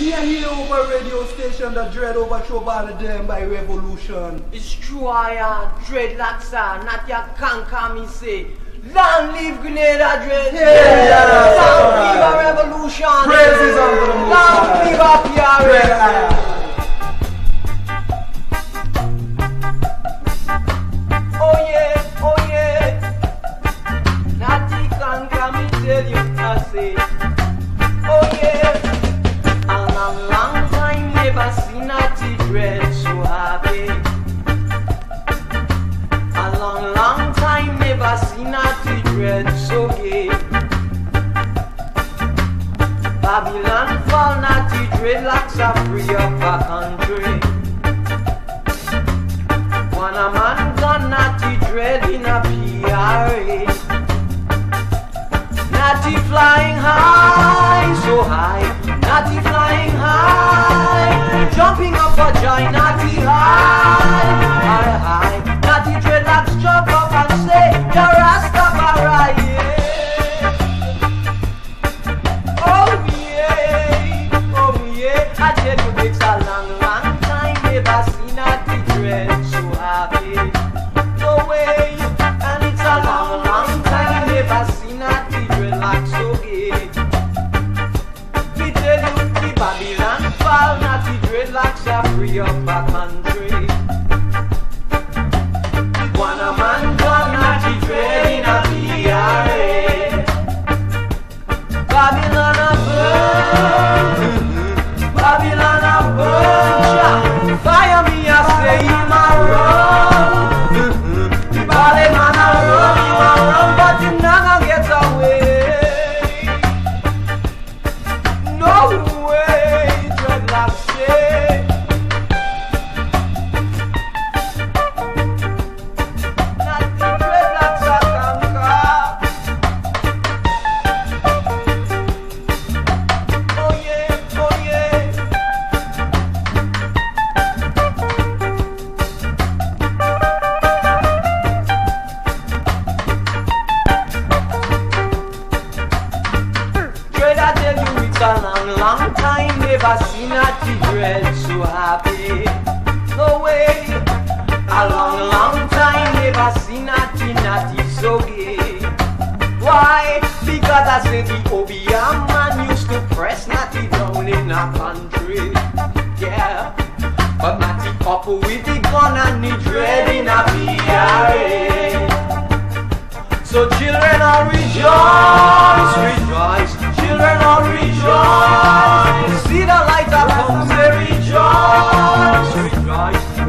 Hear over radio station that dread overthrow all of them by revolution. It's true, I uh, am dreadlocks are not your conquer me say. Long live Grenada dread. Yeah. Long live a revolution. Praises unto the Most Long live a PRS. Never seen Natty dread so happy. A long, long time never seen Natty dread so gay. Babylon fall, Natty dreadlocks are free of a country. When a man gone natty dread in a PRA Natty flying high, so high Natty flying high Jumping up a giant natty high, high, high Natty dreadlocks jump up and say You're Rastafari, yeah. Oh yeah, oh yeah. I tell you it's a long, long time Never seen natty dread so happy. No way And it's a long, long time Never seen natty dread like so gay free up a country never seen a dread so happy. No way. A long, long time never seen a natty so gay. Why? Because I said the OBM man used to press Natty down in a country. Yeah. But Natty up with the gun and the dread in a PRA. So children are rejoice,